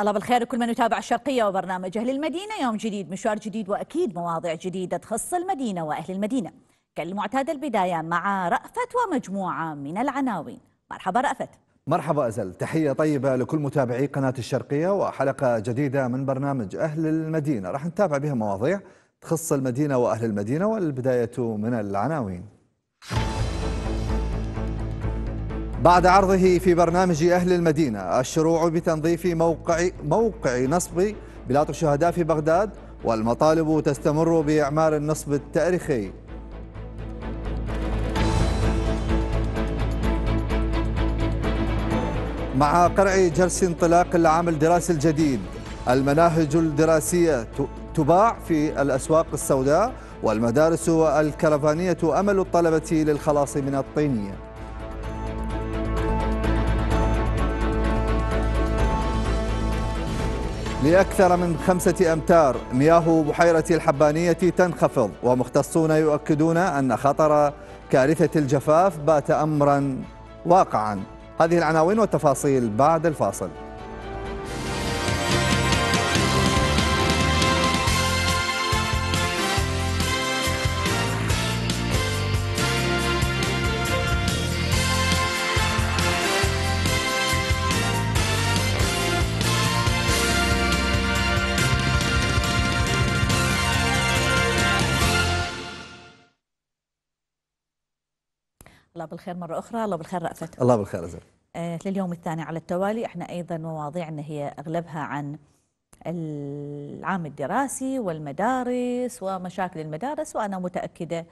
الله بالخير كل من يتابع الشرقية وبرنامج أهل المدينة. يوم جديد مشوار جديد وأكيد مواضيع جديدة تخص المدينة وأهل المدينة. كالمعتاد البداية مع رأفت ومجموعة من العناوين. مرحبا رأفت. مرحبا أزل. تحية طيبة لكل متابعي قناة الشرقية وحلقة جديدة من برنامج أهل المدينة. راح نتابع بها مواضيع تخص المدينة وأهل المدينة والبداية من العناوين. بعد عرضه في برنامج أهل المدينة الشروع بتنظيف موقع موقع نصب بلاط الشهداء في بغداد والمطالب تستمر بإعمار النصب التاريخي. مع قرع جرس انطلاق العام الدراسي الجديد المناهج الدراسية تباع في الأسواق السوداء والمدارس الكرفانية أمل الطلبة للخلاص من الطينية. لأكثر من خمسة أمتار مياه بحيرة الحبانية تنخفض ومختصون يؤكدون أن خطر كارثة الجفاف بات أمرا واقعا. هذه العناوين والتفاصيل بعد الفاصل. بالخير مرة أخرى. الله بالخير رأفت الله بالخير أزل. آه لليوم الثاني على التوالي. إحنا أيضا مواضيعنا هي أغلبها عن العام الدراسي والمدارس ومشاكل المدارس وأنا متأكدة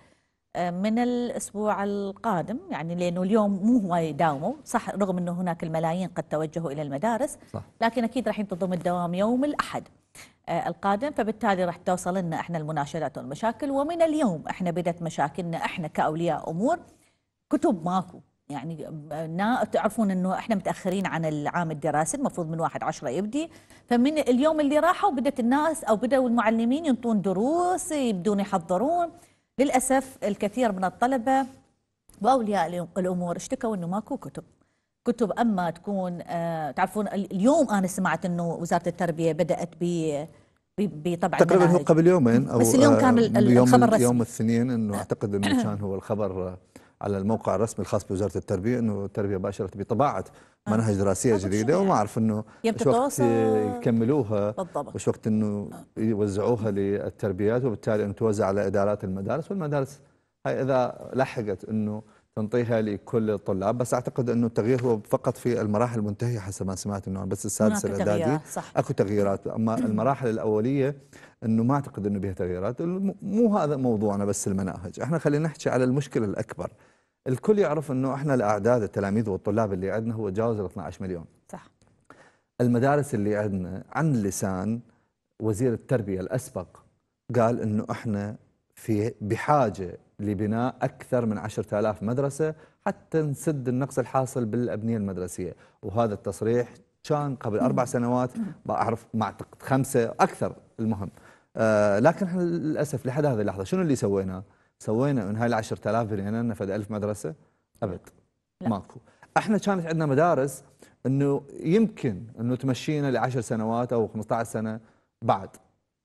آه من الأسبوع القادم يعني لأنه اليوم مو هو يداوموا. صح رغم أنه هناك الملايين قد توجهوا إلى المدارس صح. لكن أكيد راح ينتظم الدوام يوم الأحد آه القادم. فبالتالي راح توصل لنا إحنا المناشدات والمشاكل. ومن اليوم إحنا بدت مشاكلنا إحنا كأولياء أمور. كتب ماكو. يعني تعرفون إنه إحنا متأخرين عن العام الدراسي المفروض من واحد عشرة يبدي. فمن اليوم اللي راحوا بدأت الناس أو بدأوا المعلمين ينطون دروس يبدون يحضرون. للأسف الكثير من الطلبة وأولياء الأمور اشتكوا إنه ماكو كتب. كتب أما تكون آه تعرفون اليوم أنا سمعت إنه وزارة التربية بدأت ب بطبع تقريبا هو قبل يومين أو بس اليوم كان الخبر الرسمي يوم الاثنين إنه أعتقد إنه كان هو الخبر على الموقع الرسمي الخاص بوزارة التربية إنه التربية باشرت بطباعة آه. منهج دراسيه جديدة وما أعرف إنه وش وقت يكملوها وش وقت إنه يوزعوها للتربيات وبالتالي إنه توزع على إدارات المدارس والمدارس هاي إذا لحقت إنه تنطيها لكل الطلاب بس أعتقد إنه التغيير هو فقط في المراحل المنتهية حسب ما سمعت إنه بس السادس الإعدادي أكو تغييرات. أما المراحل الأولية إنه ما أعتقد إنه بها تغييرات. مو هذا موضوعنا بس المناهج. إحنا خلينا نحكي على المشكلة الأكبر. الكل يعرف إنه إحنا الأعداد التلاميذ والطلاب اللي عندنا هو جاوز ال 12 مليون. صح. المدارس اللي عندنا عن لسان وزير التربية الأسبق قال إنه إحنا في بحاجة لبناء أكثر من 10000 مدرسة حتى نسد النقص الحاصل بالأبنية المدرسية. وهذا التصريح كان قبل أربع سنوات ما اعرف ما اعتقد خمسة أكثر المهم. آه لكن إحنا للأسف لحد هذه اللحظة شنو اللي سويناه؟ سوينا من هاي ال 10000 بنينا لنا فد 1000 مدرسة؟ أبد. لا. ماكو. إحنا كانت عندنا مدارس إنه يمكن إنه تمشينا ل 10 سنوات أو 15 سنة بعد.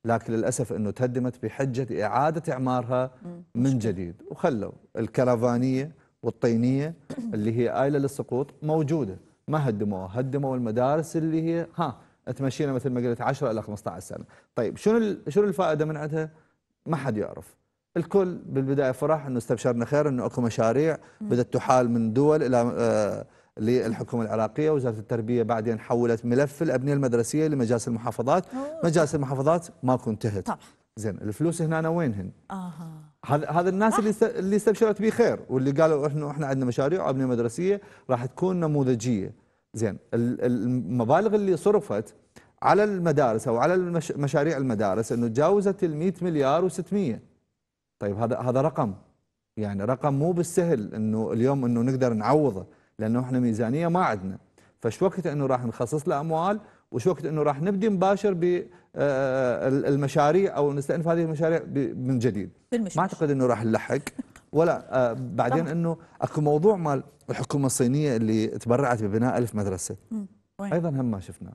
لكن للأسف إنه تهدمت بحجة إعادة إعمارها من جديد. وخلوا الكرفانية والطينية اللي هي آيلة للسقوط موجودة. ما هدموها. هدموا المدارس اللي هي ها تمشينا مثل ما قلت 10 إلى 15 سنة. طيب شنو شنو الفائدة من عندها؟ ما حد يعرف. الكل بالبداية فرح إنه استبشرنا خير إنه أكو مشاريع بدأت تحال من دول إلى آه للحكومة العراقية. وزارة التربية بعدين حولت ملف الأبنية المدرسية لمجالس المحافظات. مجالس المحافظات ماكو انتهت. طبعا. زين الفلوس هنا وينهن؟ أها هذا هذا الناس اللي اللي استبشرت به خير. واللي قالوا إحنا إحنا عندنا مشاريع وابنيه مدرسية راح تكون نموذجية. زين المبالغ اللي صرفت على المدارس أو على مشاريع المدارس إنه تجاوزت ال 100 مليار و600 طيب هذا هذا رقم. يعني رقم مو بالسهل إنه اليوم إنه نقدر نعوضه. لأنه إحنا ميزانية ما عندنا. فش وقت إنه راح نخصص له أموال وش وقت إنه راح نبدي مباشر بالمشاريع آه، أو نستأنف هذه المشاريع من جديد. بالمشمش. ما أعتقد إنه راح نلحق ولا آه بعدين إنه أكو موضوع مال الحكومة الصينية اللي تبرعت ببناء ألف مدرسة. أيضا هم ما شفناه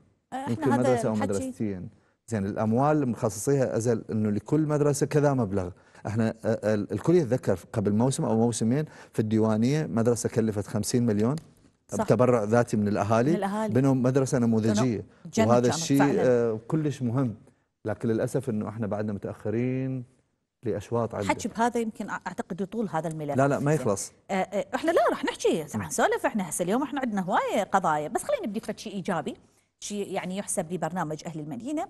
يمكن مدرسة أو مدرستين. زين الأموال مخصصيها أزل إنه لكل مدرسة كذا مبلغ. إحنا ال- الكل يتذكر قبل موسم أو موسمين في الديوانية مدرسة كلفت 50 مليون صح. بتبرع ذاتي من الأهالي من الأهالي. بنوا مدرسة نموذجية. جنة وهذا الشيء كلش مهم. لكن للأسف إنه إحنا بعدنا متأخرين لأشواط عدة. حكي بهذا يمكن أعتقد يطول هذا الملف. لا لا ما. يخلص. إحنا لا راح نحكي راح نسولف إحنا. هسه اليوم إحنا عندنا هواية قضايا. بس خلينا نبدي بفد شيء إيجابي. شيء يعني يحسب لبرنامج أهل المدينة.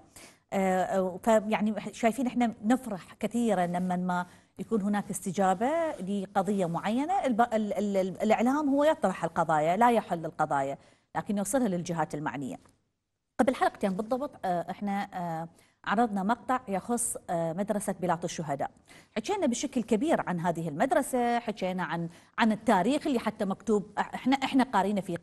آه، آه، فيعني شايفين إحنا نفرح كثيرا لما ما يكون هناك استجابة لقضية معينة. الب- ال- ال- ال- الإعلام هو يطرح القضايا لا يحل القضايا لكن يوصلها للجهات المعنية. قبل حلقتين بالضبط آه، إحنا عرضنا مقطع يخص مدرسة بلاط الشهداء. حكينا بشكل كبير عن هذه المدرسة حكينا عن عن التاريخ اللي حتى مكتوب إحنا إحنا قارينه في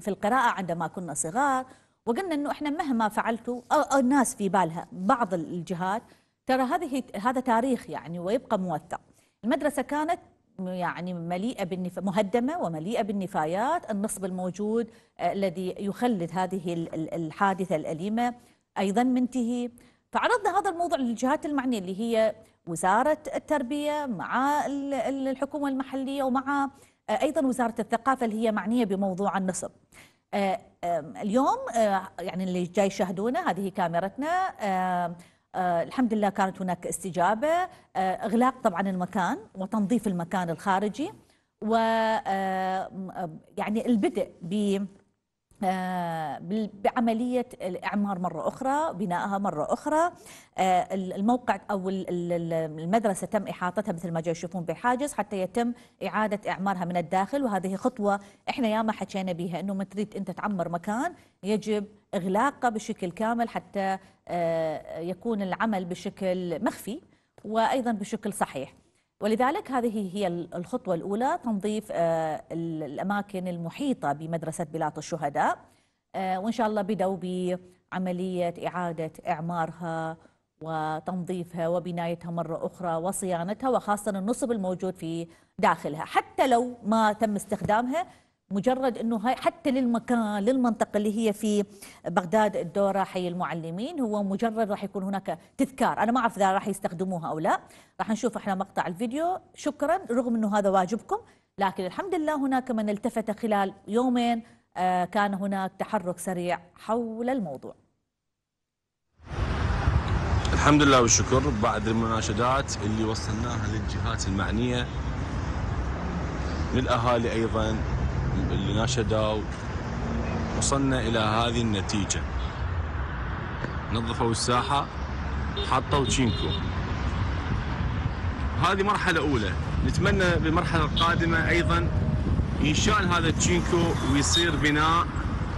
في القراءة عندما كنا صغار. وقلنا إنه إحنا مهما فعلتوا الناس في بالها بعض الجهات ترى هذه هذا تاريخ يعني ويبقى موثق. المدرسة كانت يعني مليئة بالنف... مهدمة ومليئة بالنفايات النصب الموجود الذي يخلد هذه ال- ال- الحادثة الأليمة أيضا منتهي. فعرضنا هذا الموضوع للجهات المعنية اللي هي وزارة التربية مع ال- ال- الحكومة المحلية ومع أيضا وزارة الثقافة اللي هي معنية بموضوع النصب. اليوم آه، يعني اللي جاي يشاهدونا هذه كاميرتنا. آه، آه، الحمد لله كانت هناك استجابة. آه، إغلاق طبعا المكان وتنظيف المكان الخارجي و آه، آه، يعني البدء ب آه، بعملية الإعمار مرة أخرى بنائها مرة أخرى. آه، الموقع أو ال- ال- المدرسة تم إحاطتها مثل ما جاي يشوفون بحاجز حتى يتم إعادة إعمارها من الداخل وهذه خطوة إحنا ياما حكينا بها أنه من تريد أنت تعمر مكان يجب إغلاقه بشكل كامل حتى آه، يكون العمل بشكل مخفي وأيضا بشكل صحيح. ولذلك هذه هي الخطوة الأولى تنظيف آه، ال- الأماكن المحيطة بمدرسة بلاط الشهداء آه، وإن شاء الله بدأوا بعملية إعادة إعمارها وتنظيفها وبنايتها مرة أخرى وصيانتها وخاصة النصب الموجود في داخلها. حتى لو ما تم استخدامها مجرد إنه هاي حتى للمكان للمنطقة اللي هي في بغداد الدورة حي المعلمين هو مجرد راح يكون هناك تذكار. أنا ما أعرف إذا راح يستخدموها أو لا. راح نشوف إحنا مقطع الفيديو. شكرا رغم إنه هذا واجبكم لكن الحمد لله هناك من التفت خلال يومين آه، كان هناك تحرك سريع حول الموضوع. الحمد لله والشكر. بعد المناشدات اللي وصلناها للجهات المعنية للأهالي أيضا اللي ناشدوا وصلنا إلى هذه النتيجة. نظفوا الساحة حطوا تشينكو. هذه مرحلة أولى. نتمنى بالمرحلة القادمة أيضا ينشال هذا التشينكو ويصير بناء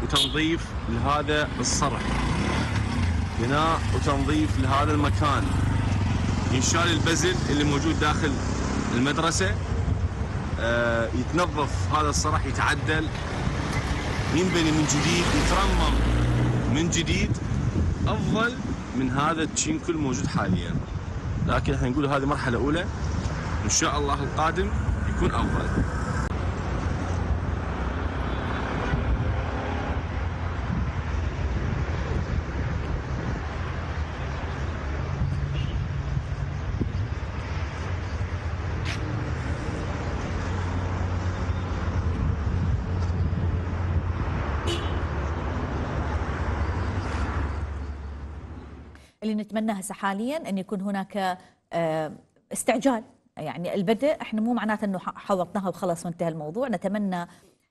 وتنظيف لهذا الصرح. بناء وتنظيف لهذا المكان. ينشال الزبل اللي موجود داخل المدرسة. يتنظف. هذا الصرح يتعدل. ينبني من جديد يترمم من جديد. أفضل من هذا التشينكو الموجود حاليا. لكن إحنا نقول هذه مرحلة أولى. إن شاء الله القادم يكون أفضل اللي نتمناه هسه حاليا أن يكون هناك آه، استعجال. يعني البدء إحنا مو معناته إنه حوطناها وخلص وانتهى الموضوع. نتمنى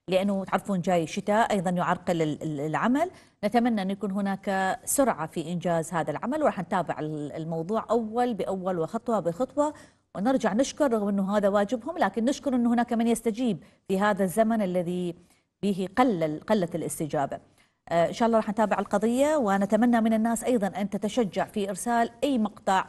لأنه تعرفون جاي شتاء أيضا يعرقل ال- ال- العمل. نتمنى أن يكون هناك سرعة في إنجاز هذا العمل. وراح نتابع ال- الموضوع أول بأول وخطوة بخطوة. ونرجع نشكر رغم إنه هذا واجبهم لكن نشكر إنه هناك من يستجيب في هذا الزمن الذي به قل قلت الاستجابة. آه، إن شاء الله راح نتابع القضية ونتمنى من الناس أيضا أن تتشجع في إرسال أي مقطع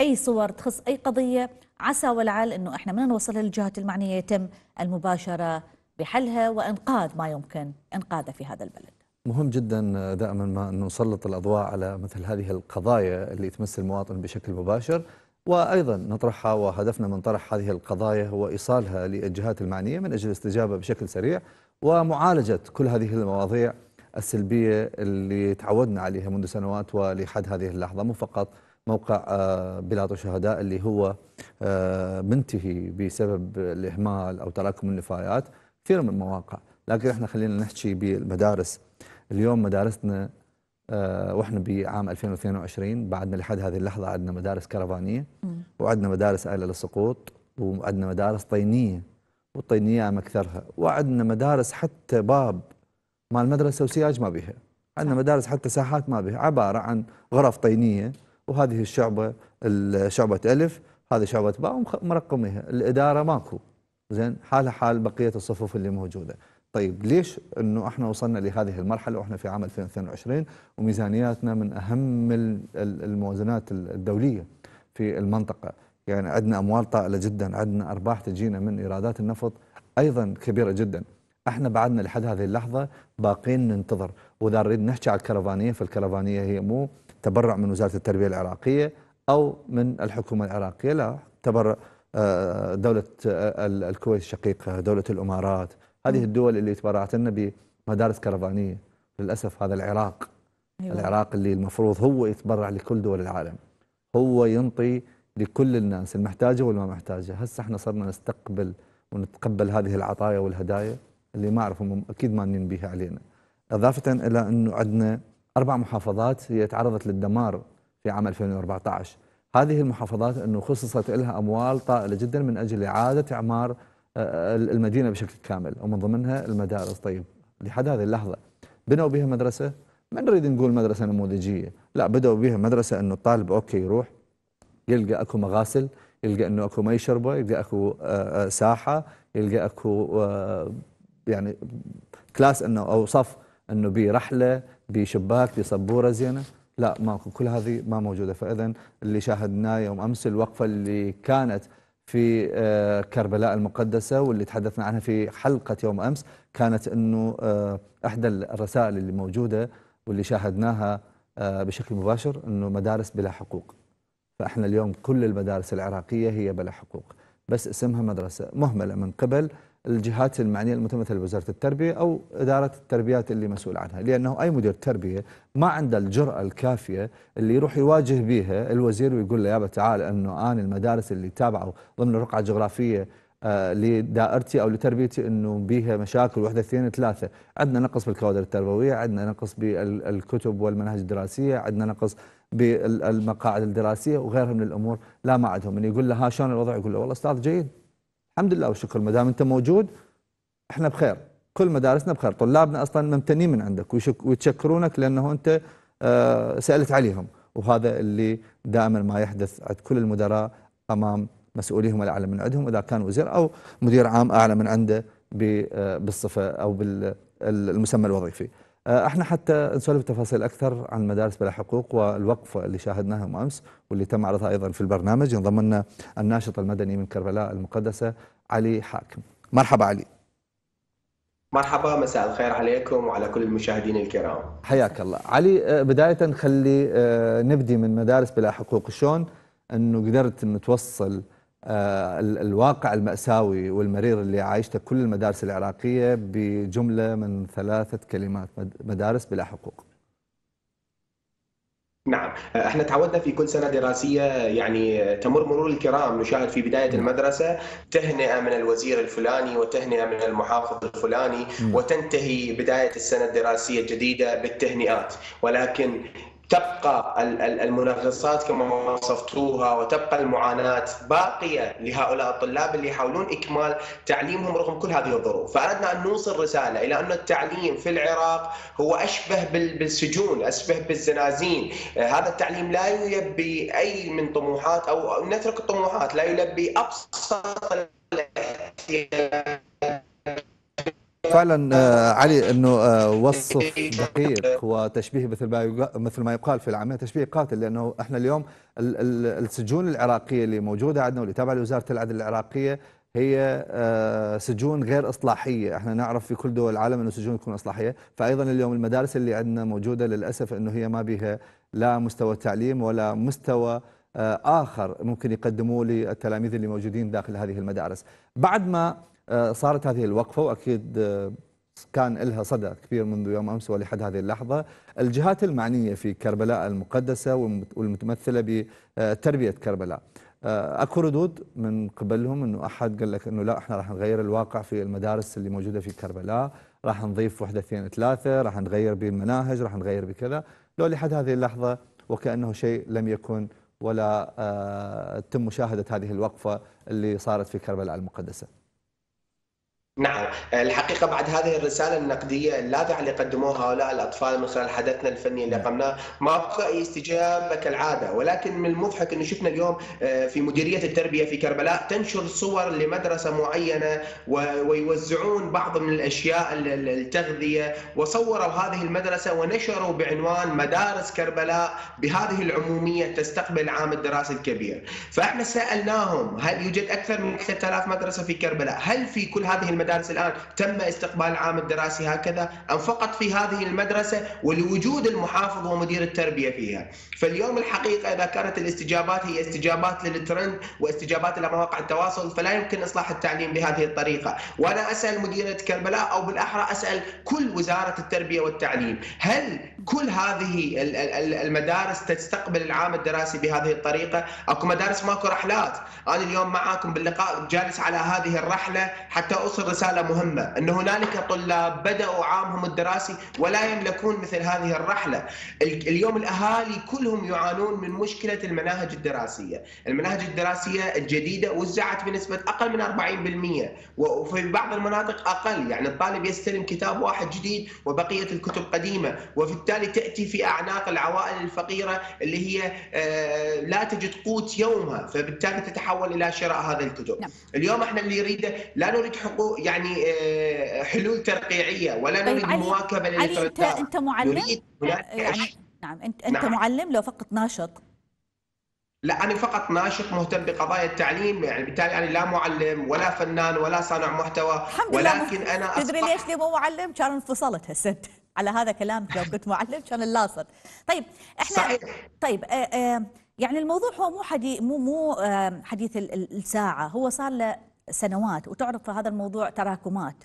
أي صور تخص أي قضية عسى ولعل إنه إحنا من نوصلها للجهات المعنية يتم المباشرة بحلها وإنقاذ ما يمكن إنقاذه في هذا البلد. مهم جدا دائما ما أن نسلط الأضواء على مثل هذه القضايا اللي تمس المواطن بشكل مباشر وأيضا نطرحها وهدفنا من طرح هذه القضايا هو إيصالها للجهات المعنية من أجل الاستجابة بشكل سريع ومعالجة كل هذه المواضيع السلبية اللي تعودنا عليها منذ سنوات ولحد هذه اللحظة مو فقط موقع آه، بلاط الشهداء اللي هو آه، منتهي بسبب الإهمال أو تراكم النفايات كثير من المواقع. لكن إحنا خلينا نحكي بالمدارس. اليوم مدارسنا آه، وإحنا بعام 2022 بعدنا لحد هذه اللحظة عندنا مدارس كرفانية وعندنا مدارس آلة للسقوط وعندنا مدارس طينية والطينية عم اكثرها وعندنا مدارس حتى باب مال المدرسة وسياج ما بيها. عندنا مدارس حتى ساحات ما بيها. عبارة عن غرف طينية وهذه الشعبة شعبة ألف هذه شعبة باء ومرقميها. الإدارة ماكو. زين حالها حال بقية الصفوف اللي موجودة. طيب ليش؟ إنه إحنا وصلنا لهذه المرحلة وإحنا في عام 2022 وميزانياتنا من أهم الموازنات الدولية في المنطقة. يعني عندنا أموال طائلة جدا عندنا أرباح تجينا من إيرادات النفط أيضا كبيرة جدا. إحنا بعدنا لحد هذه اللحظة باقين ننتظر. وإذا نريد نحكي على الكرفانية فالكرفانية هي مو تبرع من وزارة التربية العراقية أو من الحكومة العراقية لا تبرع آه، دولة آه، الكويت الشقيقة دولة الإمارات. هذه الدول اللي تبرعت لنا بمدارس كرفانية. للأسف هذا العراق أيوة. العراق اللي المفروض هو يتبرع لكل دول العالم. هو ينطي لكل الناس المحتاجة والما محتاجة. هسه إحنا صرنا نستقبل ونتقبل هذه العطايا والهدايا. اللي ما اعرف أكيد مانين بها علينا. إضافة إلى إنه عندنا أربع محافظات هي تعرضت للدمار في عام 2014 هذه المحافظات إنه خصصت لها أموال طائلة جدا من أجل إعادة إعمار آه، المدينة بشكل كامل ومن ضمنها المدارس. طيب لحد هذه اللحظة بنوا بها مدرسة؟ ما نريد نقول مدرسة نموذجية. لا بدأوا بها مدرسة إنه الطالب okay يروح يلقى أكو مغاسل يلقى إنه أكو مي يشربه يلقى أكو آه، آه، ساحة يلقى أكو يعني class إنه أو صف إنه برحله بشباك بسبوره زينة. لا ماكو كل هذه ما موجودة. فاذا اللي شاهدناه يوم أمس الوقفة اللي كانت في آه، كربلاء المقدسة واللي تحدثنا عنها في حلقة يوم أمس كانت أنه آه، إحدى الرسائل اللي موجودة واللي شاهدناها آه، بشكل مباشر أنه مدارس بلا حقوق. فإحنا اليوم كل المدارس العراقية هي بلا حقوق. بس اسمها مدرسة مهملة من قبل الجهات المعنية المتمثلة بوزارة التربية أو إدارة التربيات اللي مسؤول عنها، لأنه أي مدير تربية ما عنده الجرأة الكافية اللي يروح يواجه بها الوزير ويقول له يابا تعال إنه أنا المدارس اللي تابعوا ضمن الرقعة الجغرافية آه لدائرتي أو لتربيتي إنه بيها مشاكل وحده اثنين ثلاثة، عندنا نقص بالكوادر التربوية، عندنا نقص بالكتب والمناهج الدراسية، عندنا نقص بالمقاعد الدراسية وغيرها من الأمور، لا ما عندهم، من يقول له ها شلون الوضع؟ يقول له والله أستاذ جيد. الحمد لله والشكر ما دام انت موجود إحنا بخير. كل مدارسنا بخير. طلابنا أصلا ممتنين من عندك. ويتشكرونك لأنه أنت آه، سألت عليهم. وهذا اللي دائما ما يحدث عند كل المدراء أمام مسؤوليهم الأعلى من عندهم. إذا كان وزير أو مدير عام أعلى من عنده آه، بالصفة أو بالمسمى الوظيفي. آه، إحنا حتى نسولف تفاصيل أكثر عن المدارس بلا حقوق والوقفه اللي شاهدناها أمس واللي تم عرضها أيضا في البرنامج ينضم لنا الناشط المدني من كربلاء المقدسة علي حاكم. مرحبا علي. مرحبا مساء الخير عليكم وعلى كل المشاهدين الكرام. حياك الله. علي آه، بداية خلي آه، نبدي من مدارس بلا حقوق شلون إنه قدرت إنه توصل الواقع المأساوي والمرير اللي عايشته كل المدارس العراقية بجملة من ثلاثة كلمات مدارس بلا حقوق نعم إحنا تعودنا في كل سنة دراسية يعني تمر مرور الكرام نشاهد في بداية نعم. المدرسة تهنئة من الوزير الفلاني وتهنئة من المحافظ الفلاني نعم. وتنتهي بداية السنة الدراسية الجديدة بالتهنئات ولكن تبقى المنغصات كما وصفتوها وتبقى المعاناة باقية لهؤلاء الطلاب اللي يحاولون إكمال تعليمهم رغم كل هذه الظروف. فأردنا أن نوصل رسالة إلى أن التعليم في العراق هو أشبه بالسجون أشبه بالزنازين. هذا التعليم لا يلبي أي من طموحات أو نترك الطموحات لا يلبي أبسط الاحتياجات فعلا آه علي إنه آه وصف دقيق وتشبيه مثل ما مثل ما يقال في العاميه تشبيه قاتل لأنه إحنا اليوم السجون العراقية اللي موجودة عندنا واللي تابعة لوزارة العدل العراقية هي آه سجون غير إصلاحية، إحنا نعرف في كل دول العالم إنه السجون تكون إصلاحية، فايضا اليوم المدارس اللي عندنا موجودة للأسف إنه هي ما بها لا مستوى تعليم ولا مستوى آخر ممكن يقدموه للتلاميذ اللي موجودين داخل هذه المدارس. بعد ما صارت هذه الوقفة وأكيد آه، كان لها صدى كبير منذ يوم أمس ولحد هذه اللحظة. الجهات المعنية في كربلاء المقدسة والمتمثلة بتربية كربلاء. آه، أكو ردود من قبلهم إنه أحد قال لك إنه لا إحنا راح نغير الواقع في المدارس اللي موجودة في كربلاء. راح نضيف وحدة اثنين ثلاثة راح نغير بالمناهج راح نغير بكذا لو لحد هذه اللحظة وكأنه شيء لم يكن ولا آه، تم مشاهدة هذه الوقفة اللي صارت في كربلاء المقدسة. نعم. الحقيقة بعد هذه الرسالة النقدية اللاذعة اللي قدموها هؤلاء الأطفال من خلال حدثنا الفني اللي قمناه. ما بقى أي استجابة كالعادة. ولكن من المضحك أنه شفنا اليوم آه، في مديرية التربية في كربلاء تنشر صور لمدرسة معينة ويوزعون بعض من الأشياء التغذية. وصوروا هذه المدرسة ونشروا بعنوان مدارس كربلاء بهذه العمومية تستقبل العام الدراسي الكبير. فإحنا سألناهم هل يوجد أكثر من 3000 مدرسة في كربلاء؟ هل في كل هذه المدارس المدارس الآن تم استقبال العام الدراسي هكذا أم فقط في هذه المدرسة ولوجود المحافظ ومدير التربية فيها. فاليوم الحقيقة إذا كانت الاستجابات هي استجابات للترند واستجابات إلى مواقع التواصل فلا يمكن إصلاح التعليم بهذه الطريقة. وأنا أسأل مديرة كربلاء أو بالأحرى أسأل كل وزارة التربية والتعليم هل كل هذه المدارس تستقبل العام الدراسي بهذه الطريقة؟ أكو مدارس ماكو رحلات. أنا اليوم معاكم باللقاء جالس على هذه الرحلة حتى أوصل رسالة مهمة أن هنالك طلاب بدأوا عامهم الدراسي ولا يملكون مثل هذه الرحلة. اليوم الأهالي كلهم يعانون من مشكلة المناهج الدراسية. المناهج الدراسية الجديدة وزعت بنسبة أقل من 40% وفي بعض المناطق أقل. يعني الطالب يستلم كتاب واحد جديد وبقية الكتب قديمة وبالتالي تأتي في أعناق العوائل الفقيرة اللي هي آه، لا تجد قوت يومها فبالتالي تتحول إلى شراء هذا الكتب. نعم. اليوم إحنا اللي نريده لا نريد حقوق يعني آه، حلول ترقيعية. ولا طيب نريد علي مواكبة علي انت أنت معلم؟ يعني نعم انت أنت نعم. معلم لو فقط ناشط؟ لا أنا فقط ناشط مهتم بقضايا التعليم يعني بالتالي أنا لا معلم ولا فنان ولا صانع محتوى. الحمد ولكن لله أنا تدري ليش لي مو معلم؟ كان انفصلت هسه. على هذا كلامك لو كنت معلم كان اللاصق. طيب إحنا صحيح. طيب آآ آه، آآ يعني الموضوع هو مو حديث مو مو حديث الساعة. هو صار له سنوات وتعرف هذا الموضوع تراكمات.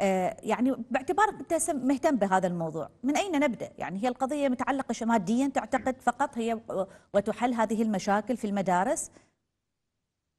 آه، يعني باعتبارك أنت مهتم بهذا الموضوع. من أين نبدأ؟ يعني هي القضية متعلقة ماديا تعتقد فقط هي وتحل هذه المشاكل في المدارس.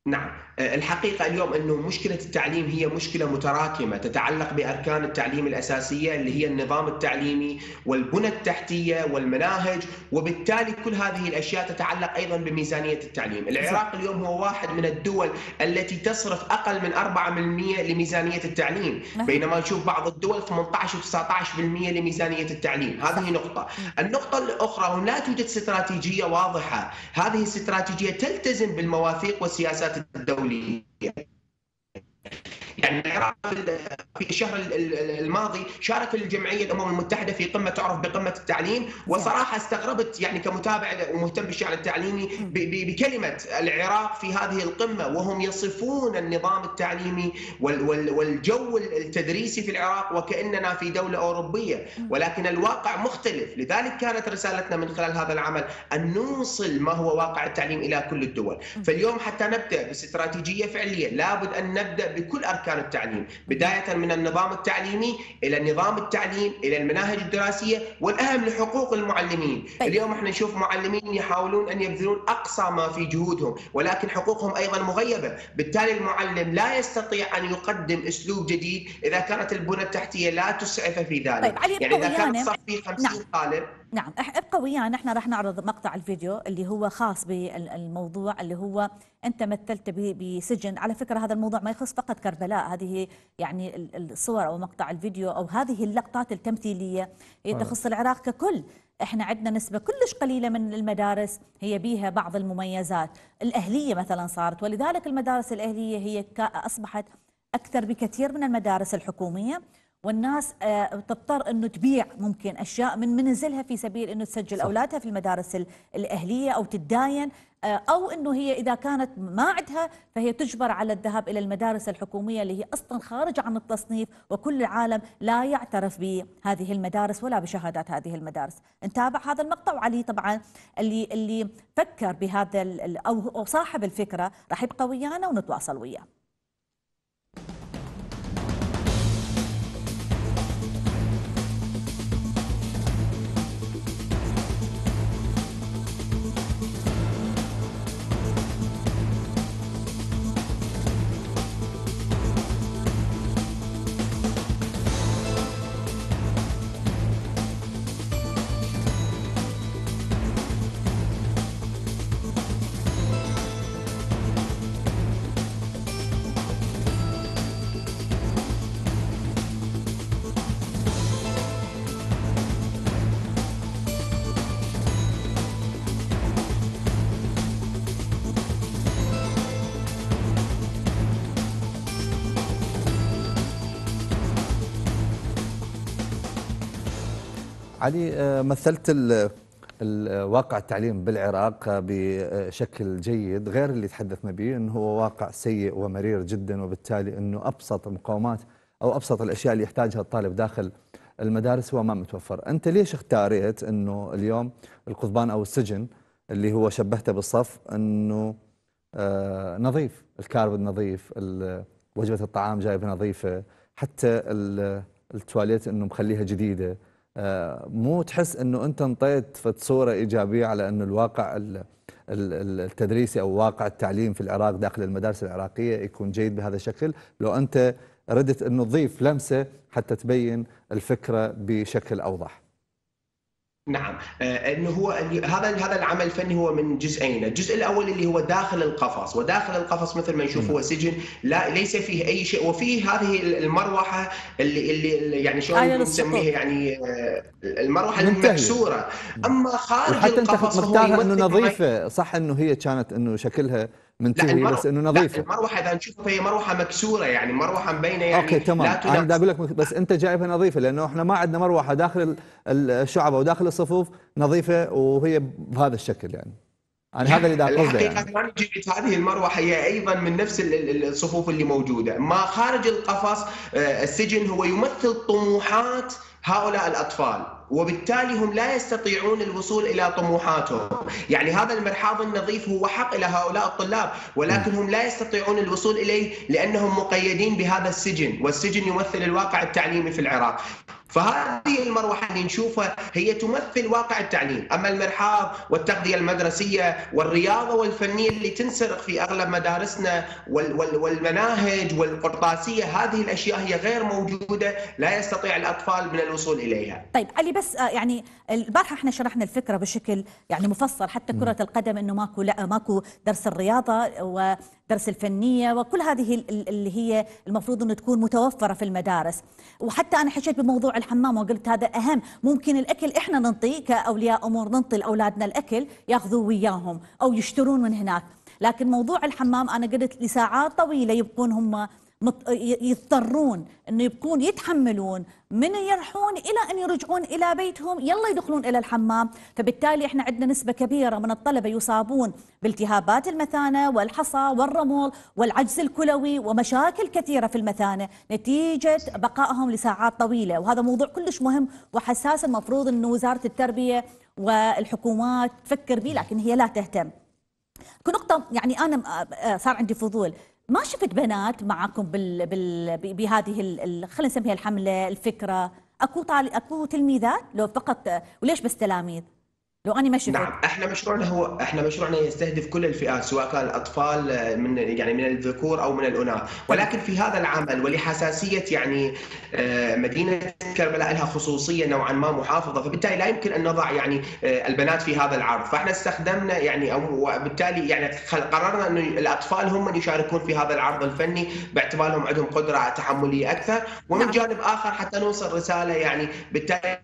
نعم. آه، الحقيقة اليوم أنه مشكلة التعليم هي مشكلة متراكمة تتعلق بأركان التعليم الأساسية اللي هي النظام التعليمي والبنى التحتية والمناهج وبالتالي كل هذه الأشياء تتعلق أيضا بميزانية التعليم. العراق اليوم هو واحد من الدول التي تصرف أقل من 4% لميزانية التعليم. نعم. بينما نشوف بعض الدول 18 و19% لميزانية التعليم. هذه نقطة. النقطة الأخرى لا توجد استراتيجية واضحة. هذه الاستراتيجية تلتزم بالمواثيق والسياسات الدولية. يعني العراق في الشهر الماضي شارك الجمعية الأمم المتحدة في قمة تعرف بقمة التعليم وصراحة استغربت يعني كمتابع ومهتم بالشأن التعليمي بكلمة العراق في هذه القمة وهم يصفون النظام التعليمي والجو التدريسي في العراق وكأننا في دولة أوروبية. ولكن الواقع مختلف. لذلك كانت رسالتنا من خلال هذا العمل أن نوصل ما هو واقع التعليم إلى كل الدول. فاليوم حتى نبدأ باستراتيجية فعلية. لابد أن نبدأ بكل أركان أركان التعليم بداية من النظام التعليمي إلى نظام التعليم إلى المناهج الدراسية والأهم لحقوق المعلمين. طيب. اليوم إحنا نشوف معلمين يحاولون أن يبذلون أقصى ما في جهودهم ولكن حقوقهم أيضا مغيبة. بالتالي المعلم لا يستطيع أن يقدم أسلوب جديد. إذا كانت البنى التحتية لا تسعف في ذلك. طيب يعني إذا كان صف فيه 50 نعم. طالب نعم ابقى ويانا إحنا راح نعرض مقطع الفيديو اللي هو خاص بالموضوع اللي هو أنت مثلت بسجن. على فكرة هذا الموضوع ما يخص فقط كربلاء. هذه يعني الصور أو مقطع الفيديو أو هذه اللقطات التمثيلية هي. تخص العراق ككل. إحنا عندنا نسبة كلش قليلة من المدارس هي بيها بعض المميزات. الأهلية مثلا صارت. ولذلك المدارس الأهلية هي أصبحت أكثر بكثير من المدارس الحكومية. والناس آه، تضطر إنه تبيع ممكن أشياء من منزلها في سبيل إنه تسجل صح. أولادها في المدارس الأهلية أو تداين آه، أو إنه هي إذا كانت ما عندها فهي تجبر على الذهاب إلى المدارس الحكومية اللي هي أصلا خارجه عن التصنيف وكل العالم لا يعترف بهذه المدارس ولا بشهادات هذه المدارس نتابع هذا المقطع وعلي طبعا اللي اللي فكر بهذا أو صاحب الفكرة راح يبقى ويانا ونتواصل وياه علي آه، مثلت الواقع التعليم بالعراق بشكل جيد. غير اللي تحدثنا به إنه هو واقع سيء ومرير جدا وبالتالي إنه أبسط المقومات أو أبسط الأشياء اللي يحتاجها الطالب داخل المدارس هو ما متوفر، أنت ليش اختاريت إنه اليوم القضبان أو السجن اللي هو شبهته بالصف إنه آه نظيف، الكارب نظيف، وجبة الطعام جايبة نظيفة، حتى التواليت إنه مخليها جديدة، مو تحس إنه أنت انطيت صوره إيجابية على إنه الواقع التدريسي أو واقع التعليم في العراق داخل المدارس العراقية يكون جيد بهذا الشكل، لو أنت ردت إنه تضيف لمسة حتى تبين الفكرة بشكل أوضح. نعم. آه، إنه هو هذا هذا العمل الفني هو من جزئين، الجزء الأول اللي هو داخل القفص، وداخل القفص مثل ما نشوف هو سجن. لا ليس فيه أي شيء. وفيه هذه المروحة اللي اللي يعني شلون نسميها يعني آه، المروحة المكسورة، أما خارج حتى القفص انت مختارها إنه نظيفة، صح إنه هي كانت إنه شكلها منتهي بس إنه نظيفة. لا المروحة إذا نشوفها هي مروحة مكسورة يعني مروحة مبينة يعني أوكي تمام. أنا بدي أقول لك بس أنت جايبها نظيفة لأنه إحنا ما عندنا مروحة داخل الشعب أو داخل الصفوف نظيفة وهي بهذا الشكل يعني. أنا هذا اللي دا قصده يعني. الحقيقة جبت هذه المروحة هي أيضا من نفس الصفوف اللي موجودة. ما خارج القفص آه، السجن هو يمثل طموحات هؤلاء الأطفال. وبالتالي هم لا يستطيعون الوصول إلى طموحاتهم، يعني هذا المرحاض النظيف هو حق إلى هؤلاء الطلاب، ولكن هم لا يستطيعون الوصول إليه لأنهم مقيدين بهذا السجن، والسجن يمثل الواقع التعليمي في العراق، فهذه المروحة اللي نشوفها هي تمثل واقع التعليم. أما المرحاض والتغذية المدرسية والرياضة والفنية اللي تنسرق في أغلب مدارسنا والمناهج والقرطاسية هذه الأشياء هي غير موجودة لا يستطيع الأطفال من الوصول إليها. طيب علي بس آه، يعني البارحة إحنا شرحنا الفكرة بشكل يعني مفصل حتى كرة القدم إنه ماكو لا ماكو درس الرياضة ودرس الفنية وكل هذه اللي هي المفروض إنه تكون متوفرة في المدارس. وحتى أنا حكيت بموضوع الحمام وقلت هذا أهم. ممكن الأكل إحنا ننطي كأولياء أمور ننطي لأولادنا الأكل ياخذوا وياهم أو يشترون من هناك. لكن موضوع الحمام أنا قلت لساعات طويلة يبقون هم يضطرون إنه يبقون يتحملون من يرحون إلى أن يرجعون إلى بيتهم يلا يدخلون إلى الحمام. فبالتالي إحنا عندنا نسبة كبيرة من الطلبة يصابون بالتهابات المثانة والحصى والرمل والعجز الكلوي ومشاكل كثيرة في المثانة. نتيجة بقائهم لساعات طويلة. وهذا موضوع كلش مهم وحساس. المفروض إنه وزارة التربية والحكومات تفكر به لكن هي لا تهتم. نقطة يعني أنا صار عندي فضول. ما شفت بنات معكم بال بال بهذه خلينا نسميها الحملة الفكرة. أكو طالب أكو تلميذات لو فقط وليش بس تلاميذ؟ لو أني ما شفت. نعم إحنا مشروعنا هو إحنا مشروعنا يستهدف كل الفئات سواء كان الأطفال آه، من يعني من الذكور أو من الأناث. ولكن في هذا العمل ولحساسية يعني آه، مدينة كربلاء لها خصوصية نوعا ما محافظة فبالتالي لا يمكن أن نضع يعني آه، البنات في هذا العرض. فإحنا استخدمنا يعني أو وبالتالي يعني قررنا إنه الأطفال هم من يشاركون في هذا العرض الفني باعتبارهم عندهم قدرة تحملية أكثر. ومن نعم. جانب آخر حتى نوصل رسالة يعني بالتالي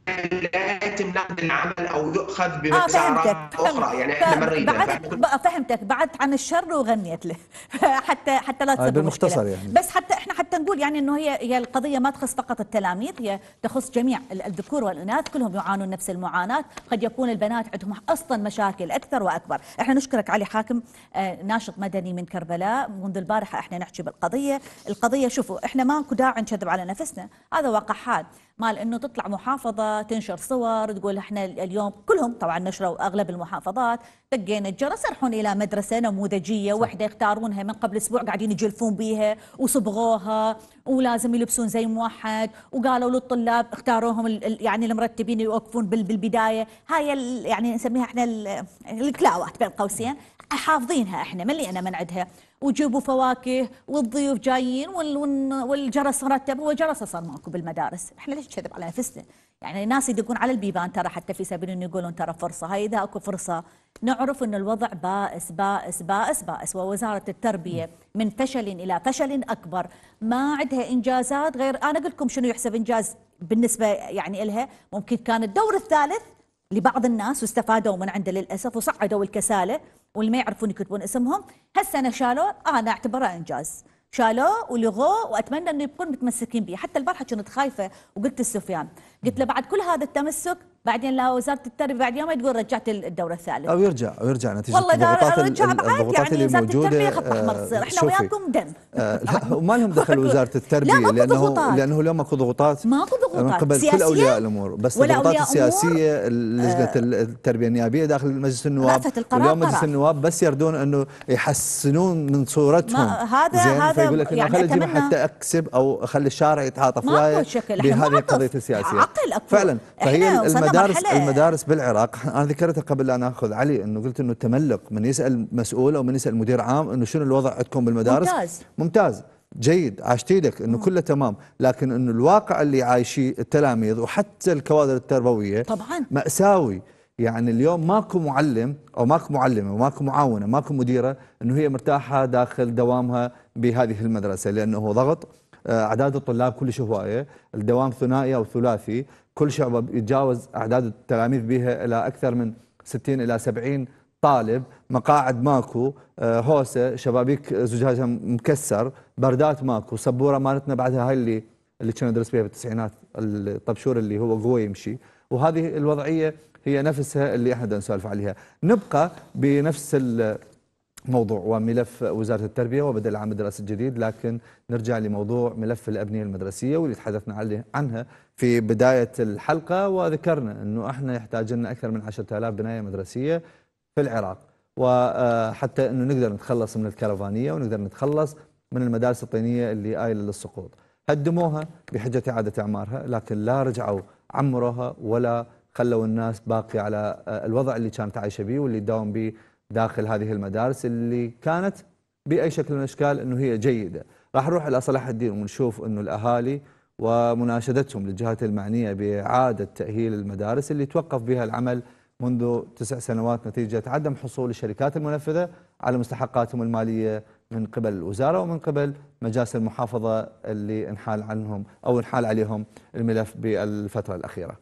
لا يتم نقد العمل أو يؤخذ آه فهمتك أخرى يعني إحنا مرينا بعد فهمتك بعدت عن الشر وغنيت له. حتى حتى لا تصير مشكله يعني. بس حتى إحنا حتى نقول يعني إنه هي هي القضية ما تخص فقط التلاميذ هي تخص جميع الذكور والأناث كلهم يعانون نفس المعاناة. قد يكون البنات عندهم أصلا مشاكل أكثر وأكبر. إحنا نشكرك علي حاكم آه ناشط مدني من كربلاء. منذ البارحة إحنا نحكي بالقضية. القضية شوفوا إحنا ماكو داعي نكذب على نفسنا. هذا واقع حال مال إنه تطلع محافظة تنشر صور تقول إحنا اليوم كلهم طبعا نشروا أغلب المحافظات دقينا الجرس يروحون إلى مدرسة نموذجية وحدة يختارونها من قبل أسبوع قاعدين يجلفون بيها وصبغوها ولازم يلبسون زي موحد. وقالوا للطلاب اختاروهم يعني المرتبين يوقفون بالبداية. هاي يعني نسميها إحنا الكلاوات بين قوسين. حافظينها إحنا ملينا من عندها وجيبوا فواكه والضيوف جايين والجرس مرتب هو جرس صار ماكو بالمدارس. إحنا ليش نكذب على نفسنا يعني الناس يدقون على البيبان ترى حتى في سبيل إنه يقولون ترى فرصة. هاي إذا أكو فرصة نعرف ان الوضع بائس بائس بائس بائس. ووزارة التربية من فشل إلى فشل أكبر. ما عندها إنجازات غير أنا أقول لكم شنو يحسب إنجاز بالنسبة يعني لها ممكن كان الدور الثالث لبعض الناس واستفادوا من عنده للأسف وصعدوا الكسالة واللي ما يعرفون يكتبون اسمهم. هالسنة شالوه أنا أعتبره إنجاز. شالوه ولغوه وأتمنى إنه يبقون متمسكين به حتى البارحة كنت خايفة وقلت لسفيان قلت له بعد كل هذا التمسك بعدين لا وزارة التربية بعد يوم تقول رجعت الدورة الثالثة أو يرجع أو يرجع نتيجة والله إذا رجع بعد يعني وزارة التربية خط أحمر آه، تصير إحنا شوفي، وياكم دم آه، لا وما لهم دخل وزارة التربية لا، لأنه. لأنه اليوم ماكو ضغوطات ماكو ضغوطات من قبل كل سياسية أولياء الأمور بس الضغوطات؟ السياسية لجنة التربية النيابية داخل مجلس النواب واليوم مجلس. النواب بس يردون إنه يحسنون من صورتهم ما- هذا- هذا فيقول لك إنه يعني خلي أتمنى- حتى أكسب أو أخلي الشارع يتعاطف وياي بهذه. القضية السياسية عقل. فعلا فهي المدارس مرحلة- المدارس بالعراق. أنا ذكرتها قبل لا نأخذ. علي إنه قلت إنه التملق من يسأل مسؤول أو من يسأل مدير عام إنه شنو الوضع عندكم بالمدارس؟ ممتاز. ممتاز. جيد. عاشتي لك انه كله تمام. لكن إنه الواقع اللي عايشيه التلاميذ وحتى الكوادر التربوية طبعاً. مأساوي. يعني اليوم ماكو معلم أو ماكو معلمة وماكو معاونة ماكو مديرة إنه هي مرتاحة داخل دوامها بهذه المدرسة لأنه ضغط آه، أعداد الطلاب كلش هواية الدوام ثنائي أو ثلاثي. كل شعبه يتجاوز أعداد التلاميذ بها إلى أكثر من 60 إلى 70 طالب. مقاعد ماكو آه، هوسة شبابيك زجاجها مكسر بردات ماكو سبورة مالتنا بعدها هاي اللي اللي كنا ندرس بها بالتسعينات الطبشور اللي هو قوة يمشي. وهذه الوضعية هي نفسها اللي إحنا نسولف عليها. نبقى بنفس الموضوع وملف وزارة التربية وبدا العام الدراسي الجديد لكن نرجع لموضوع ملف الأبنية المدرسية واللي تحدثنا عنها في بداية الحلقة. وذكرنا إنه إحنا يحتاج لنا أكثر من 10000 بناية مدرسية في العراق. وحتى إنه نقدر نتخلص من الكرفانية ونقدر نتخلص من المدارس الطينية اللي آيله للسقوط. هدموها بحجة إعادة أعمارها لكن لا رجعوا عمروها ولا خلوا الناس باقية على الوضع اللي كانت عايشة به واللي تداوم به داخل هذه المدارس اللي كانت بأي شكل من الأشكال إنه هي جيدة راح نروح إلى صلاح الدين ونشوف إنه الأهالي ومناشدتهم للجهات المعنية بإعادة تأهيل المدارس اللي توقف بها العمل منذ تسع سنوات نتيجة عدم حصول الشركات المنفذة على مستحقاتهم المالية من قبل الوزارة ومن قبل مجالس المحافظة اللي انحال عنهم أو انحال عليهم الملف بالفترة الأخيرة.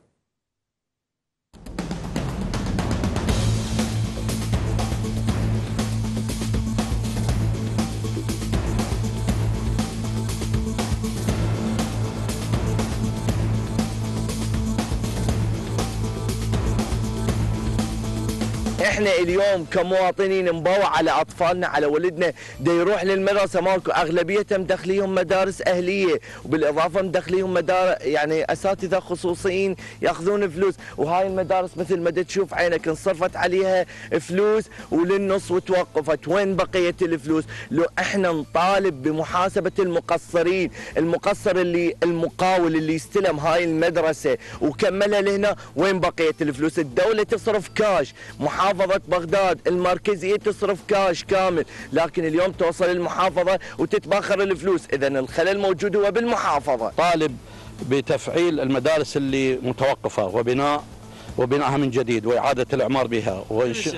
إحنا اليوم كمواطنين نبوع على أطفالنا على ولدنا دا يروح للمدرسة مالكو. أغلبيتهم مدخليهم مدارس أهلية وبالإضافة مدخليهم مدار يعني أساتذة خصوصيين يأخذون فلوس. وهاي المدارس مثل ما تشوف عينك انصرفت عليها فلوس وللنص وتوقفت. وين بقية الفلوس؟ لو إحنا نطالب بمحاسبة المقصرين المقصر اللي المقاول اللي استلم هاي المدرسة وكملها لهنا وين بقية الفلوس؟ الدولة تصرف كاش محافظة بغداد. المركزية تصرف كاش كامل لكن اليوم توصل المحافظة وتتباخر الفلوس. اذا الخلل موجود هو بالمحافظة. طالب بتفعيل المدارس اللي متوقفة وبناء وبنائها من جديد وإعادة الإعمار بها وإنش...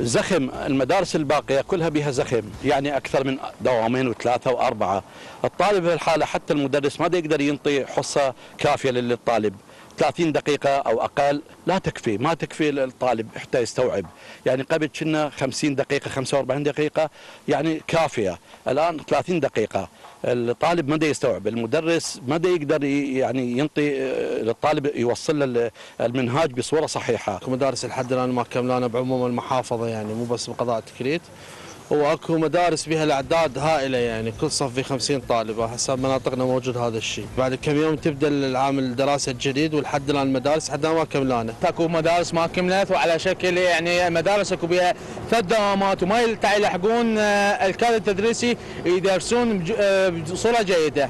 زخم المدارس الباقية كلها بها زخم يعني أكثر من دوامين وثلاثة وأربعة. الطالب في الحالة حتى المدرس ما يقدر ينطي حصة كافية للطالب. 30 دقيقة أو أقل. لا تكفي ما تكفي الطالب حتى يستوعب. يعني قبل كنا 50 دقيقة 45 دقيقة يعني كافية. الآن 30 دقيقة. الطالب ما دا يستوعب المدرس ما دا يقدر يعني ينطي آه، للطالب يوصل له المنهاج بصورة صحيحة. مدارس لحد الآن ما كملانه بعموم المحافظة يعني مو بس بقضاء التكريت. وأكو مدارس بها الأعداد هائلة يعني كل صف في 50 طالب حسب مناطقنا موجود هذا الشيء بعد كم يوم تبدأ العام الدراسي الجديد ولحد الآن المدارس الآن ما كملانه أكو مدارس ما كملت وعلى شكل يعني مدارس أكو بها ثلاث دوامات وما يلحقون آه، الكادر التدريسي يدرسون آه، بصورة جيدة.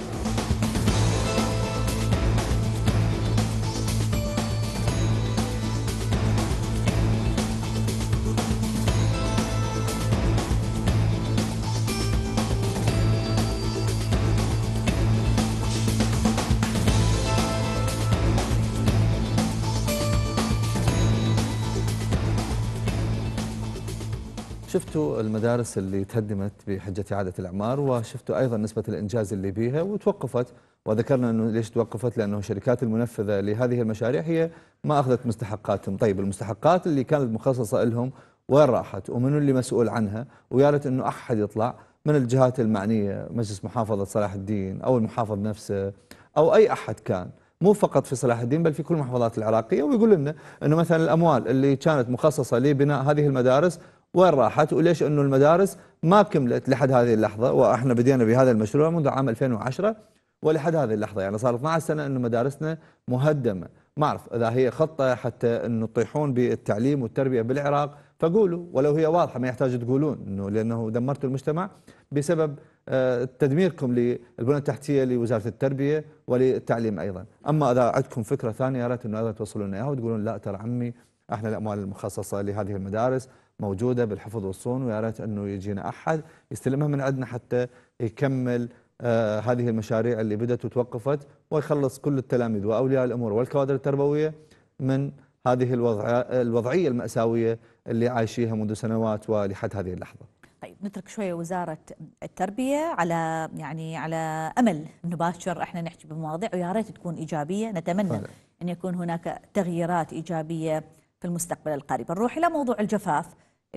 شفتوا المدارس اللي تهدمت بحجة إعادة الأعمار وشفتوا أيضا نسبة الإنجاز اللي بيها وتوقفت وذكرنا أنه ليش توقفت؟ لأنه الشركات المنفذة لهذه المشاريع هي ما أخذت مستحقاتهم. طيب المستحقات اللي كانت مخصصة لهم وين راحت؟ ومن اللي مسؤول عنها؟ ويا ريت أنه أحد يطلع من الجهات المعنية مجلس محافظة صلاح الدين أو المحافظ نفسه أو أي أحد كان. مو فقط في صلاح الدين بل في كل المحافظات العراقية. ويقول لنا إنه مثلا الأموال اللي كانت مخصصة لبناء هذه المدارس وين راحت وليش إنه المدارس ما كملت لحد هذه اللحظة؟ وإحنا بدينا بهذا المشروع منذ عام 2010 ولحد هذه اللحظة. يعني صار 12 سنة إنه مدارسنا مهدمة. ما أعرف إذا هي خطة حتى إنه تطيحون بالتعليم والتربية بالعراق. فقولوا ولو هي واضحة ما يحتاج تقولون إنه لأنه دمرتوا المجتمع بسبب آه، تدميركم للبنى التحتية لوزارة التربية وللتعليم أيضا، أما إذا عندكم فكرة ثانية يا ريت إنه أيضا توصلوا لنا إياها وتقولون لا ترى عمي إحنا الأموال المخصصة لهذه المدارس. موجودة بالحفظ والصون ويا ريت أنه يجينا أحد يستلمها من عندنا حتى يكمل آه هذه المشاريع اللي بدأت وتوقفت ويخلص كل التلاميذ وأولياء الأمور والكوادر التربوية من هذه الوضع الوضعية المأساوية اللي عايشيها منذ سنوات ولحد هذه اللحظة. طيب نترك شوية وزارة التربية على يعني على أمل إنه باكر إحنا نحكي بمواضيع ويا ريت تكون إيجابية نتمنى فعلا. أن يكون هناك تغييرات إيجابية في المستقبل القريب نروح إلى موضوع الجفاف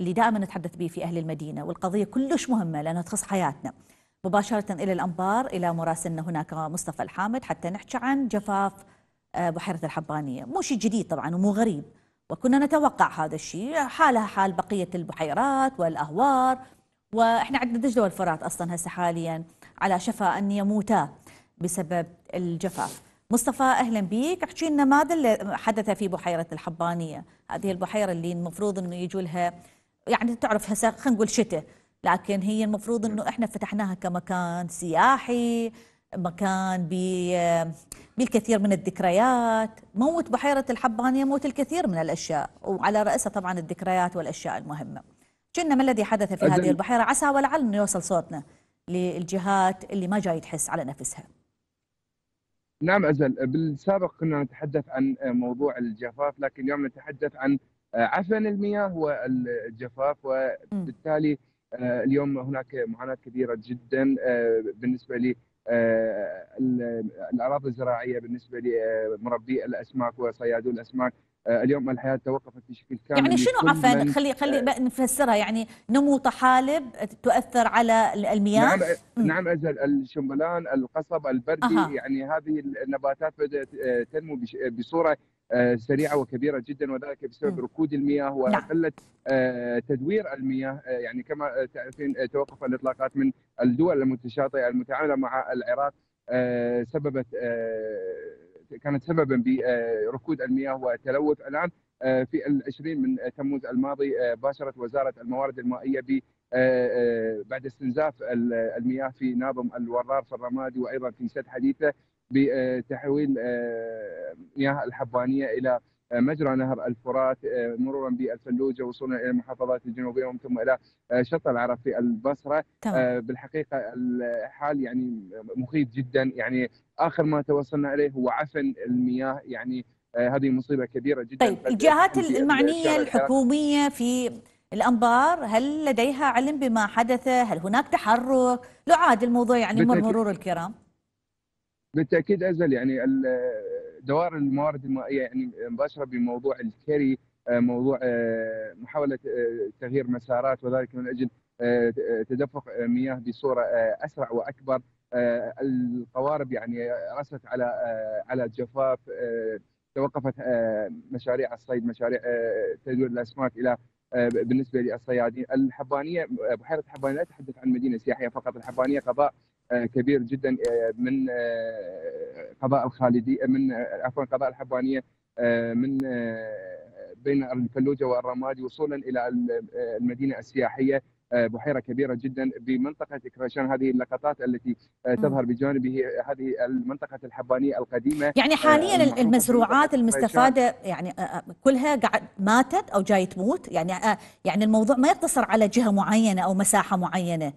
اللي دائما نتحدث به في أهل المدينة والقضية كلش مهمة لأنها تخص حياتنا. مباشرة إلى الأنبار إلى مراسلنا هناك مصطفى الحامد حتى نحكي عن جفاف آه، بحيرة الحبانية. مو شيء جديد طبعا ومو غريب. وكنا نتوقع هذا الشيء. حالها حال بقية البحيرات والأهوار. وإحنا عندنا دجله والفرات أصلا هسه حاليا على شفا أن يموتا بسبب الجفاف. مصطفى أهلا بك احكي لنا ماذا اللي حدث في بحيرة الحبانية. هذه البحيرة اللي المفروض إنه يجوا لها يعني تعرف هسه خلينا نقول شتاء لكن هي المفروض إنه إحنا فتحناها كمكان سياحي مكان بالكثير من الذكريات. موت بحيرة الحبانية موت الكثير من الأشياء وعلى رأسها طبعا الذكريات والأشياء المهمة. كنا ما الذي حدث في هذه البحيرة؟ عسى ولعل أنه يوصل صوتنا للجهات اللي ما جاي تحس على نفسها. نعم أزل بالسابق كنا نتحدث عن موضوع الجفاف لكن اليوم نتحدث عن عفن المياه والجفاف وبالتالي اليوم هناك معاناة كبيرة جدا آه، الأراضي الزراعية بالنسبة لمربي الأسماك وصيادو الأسماك. آه، اليوم الحياة توقفت بشكل كامل يعني شنو عفوا؟ خلي خلي آه، نفسرها. يعني نمو طحالب تؤثر على المياه؟ نعم نعم أجل الشمبلان القصب البردي. يعني هذه النباتات بدأت تنمو بصورة آه، سريعة وكبيرة جدا وذلك بسبب ركود المياه وقلة نعم. تدوير المياه آه، يعني كما تعرفين آه، توقف الإطلاقات من الدول المتشاطئة المتعاملة مع العراق سببت كانت سببا بركود المياه والتلوث الآن في العشرين من تموز الماضي باشرت وزارة الموارد المائية ب بعد استنزاف المياه في ناظم الورار في الرمادي وأيضا في سد حديثة. بتحويل آه، مياه الحبانيه إلى آه، مجرى نهر الفرات آه، مرورا بالفلوجة وصولا إلى المحافظات الجنوبية ومن ثم إلى شط العرب في البصرة. تمام. بالحقيقة الحال يعني مخيف جدا. يعني آخر ما توصلنا إليه هو عفن المياه. يعني هذه مصيبة كبيرة جدا. طيب الجهات المعنية الحكومية في الأنبار هل لديها علم بما حدث؟ هل هناك تحرك؟ لو عاد الموضوع يعني مر مرور الكرام. بالتأكيد أزل يعني دوار الموارد المائيه يعني مباشرة بموضوع الكري آه، موضوع آه، محاولة آه، تغيير مسارات وذلك من أجل تدفق مياه بصورة أسرع وأكبر. القوارب يعني رست على على الجفاف توقفت مشاريع الصيد مشاريع تدوير الأسماك إلى بالنسبة للصيادين. الحبانية بحيره الحبانية لا تتحدث عن مدينة سياحية فقط. الحبانية قضاء كبير جدا آه، من آه، قضاء الخالدي من عفوا قضاء الحبانية من بين الفلوجة والرمادي وصولا إلى المدينة السياحية بحيرة كبيرة جدا بمنطقة كراشان. هذه اللقطات التي تظهر بجانبه هذه المنطقة الحبانية القديمة يعني حاليا المزروعات المستفادة يعني كلها قاعد ماتت أو جاي تموت؟ يعني يعني الموضوع ما يقتصر على جهة معينة أو مساحة معينة؟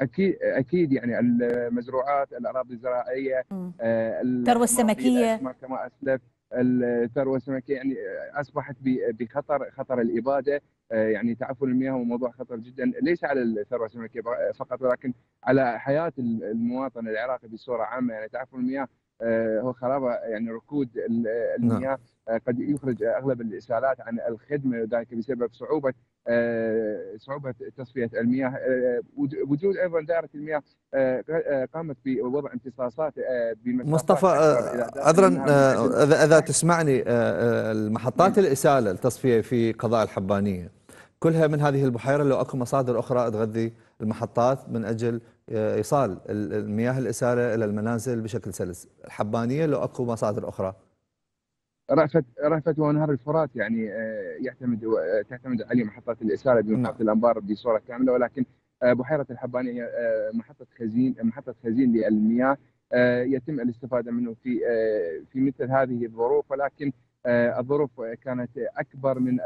أكيد أكيد يعني المزروعات الأراضي الزراعية آه، الثروة السمكية. كما أسلف الثروة السمكية يعني أصبحت بخطر خطر الإبادة آه، يعني تعفن المياه هو موضوع خطر جدا. ليس على الثروة السمكية فقط ولكن على حياة المواطن العراقي بصورة عامة. يعني تعفن المياه هو خرابة يعني ركود المياه قد يخرج أغلب الاسالات عن الخدمة وذلك بسبب صعوبة صعوبة تصفيه المياه وجود أيضا دائرة المياه قامت بوضع امتصاصات مصطفى عذرا إذا إذا تسمعني المحطات الاساله التصفيه في قضاء الحبانية كلها من هذه البحيرة لو أكو مصادر أخرى تغذي المحطات من أجل إيصال المياه الاساله إلى المنازل بشكل سلس، الحبانية لو أكو مصادر أخرى. رأفت رأفت وانهار الفرات يعني يعتمد تعتمد عليه محطات الاساله بمحطة نعم. الأنبار بصورة كاملة ولكن بحيرة الحبانية هي محطة خزين محطة خزين للمياه يتم الاستفادة منه في في مثل هذه الظروف ولكن الظروف كانت أكبر من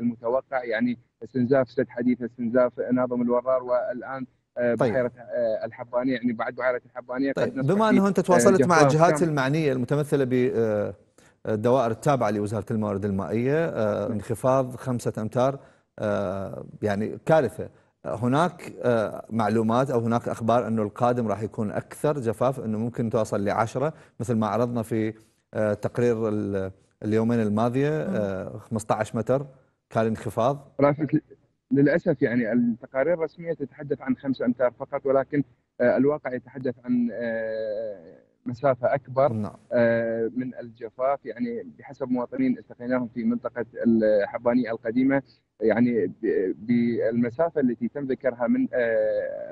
المتوقع يعني استنزاف سد حديث استنزاف ناظم الورار والآن طيب. بحيرة الحبانية يعني بعد بحيرة الحبانية طيب. بما أنه أنت تواصلت مع الجهات المعنية المتمثلة بالدوائر التابعة لوزارة الموارد المائية انخفاض خمسة أمتار يعني كارثة. هناك معلومات أو هناك أخبار أنه القادم راح يكون أكثر جفاف أنه ممكن توصل لعشرة مثل ما عرضنا في تقرير اليومين الماضية 15 متر كان انخفاض. للأسف يعني التقارير الرسمية تتحدث عن 5 أمتار فقط ولكن الواقع يتحدث عن مسافة أكبر نعم. من الجفاف يعني بحسب مواطنين التقيناهم في منطقة الحبانيه القديمة يعني بالمسافة التي تم ذكرها من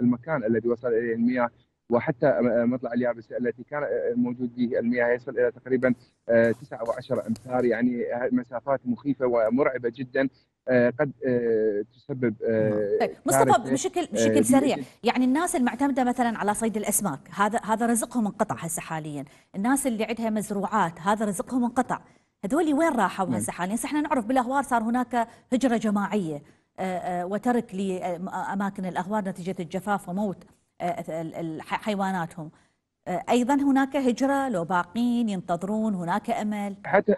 المكان الذي وصل إليه المياه وحتى مطلع اليابس التي كان موجود به المياه يصل إلى تقريبا 9 و10 أمتار يعني مسافات مخيفة ومرعبة جدا قد تسبب طيب مصطفى بشكل بشكل سريع. يعني الناس المعتمدة مثلا على صيد الأسماك هذا هذا رزقهم انقطع هسه حاليا. الناس اللي عندها مزروعات هذا رزقهم انقطع. هذول وين راحوا هسه حاليا؟ إحنا نعرف بالأهوار صار هناك هجرة جماعية وترك لأماكن الأهوار نتيجة الجفاف وموت حيواناتهم. أيضا هناك هجرة لو باقين ينتظرون هناك أمل. حتى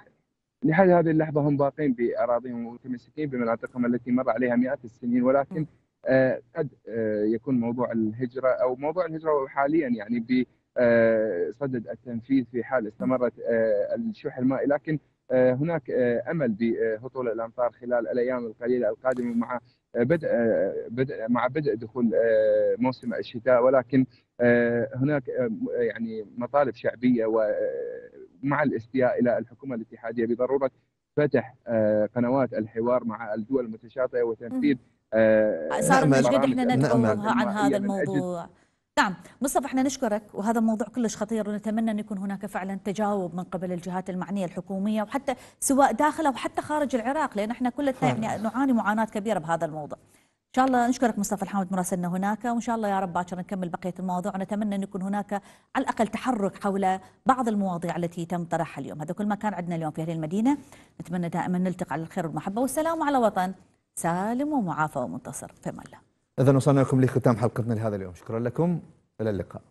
لحد هذه اللحظة هم باقين بأراضيهم ومتمسكين بمناطقهم التي مر عليها مئات السنين ولكن قد يكون موضوع الهجرة أو موضوع الهجرة حاليا يعني بصدد التنفيذ في حال استمرت الشح المائي. لكن هناك أمل بهطول الأمطار خلال الأيام القليلة القادمة مع بدء بدء مع بدء دخول موسم الشتاء. ولكن هناك يعني مطالب شعبية ومع الاستياء إلى الحكومة الاتحادية بضرورة فتح قنوات الحوار مع الدول المتشاطئة وتنفيذ صار من جد إحنا ندعو عن هذا الموضوع. نعم مصطفى إحنا نشكرك وهذا الموضوع كلش خطير ونتمنى أن يكون هناك فعلا تجاوب من قبل الجهات المعنية الحكومية وحتى سواء داخل أو حتى خارج العراق لأن إحنا كلنا يعني نعاني معاناة كبيرة بهذا الموضوع. إن شاء الله نشكرك مصطفى الحامد مراسلنا هناك وإن شاء الله يا رب باكر نكمل بقية المواضيع ونتمنى أن يكون هناك على الأقل تحرك حول بعض المواضيع التي تم طرحها اليوم، هذا كل ما كان عندنا اليوم في أهل المدينة، نتمنى دائما نلتقي على الخير والمحبه والسلام على وطن سالم ومعافى ومنتصر في الله. اذا وصلنا لكم لختام حلقتنا لهذا اليوم، شكرا لكم. إلى اللقاء.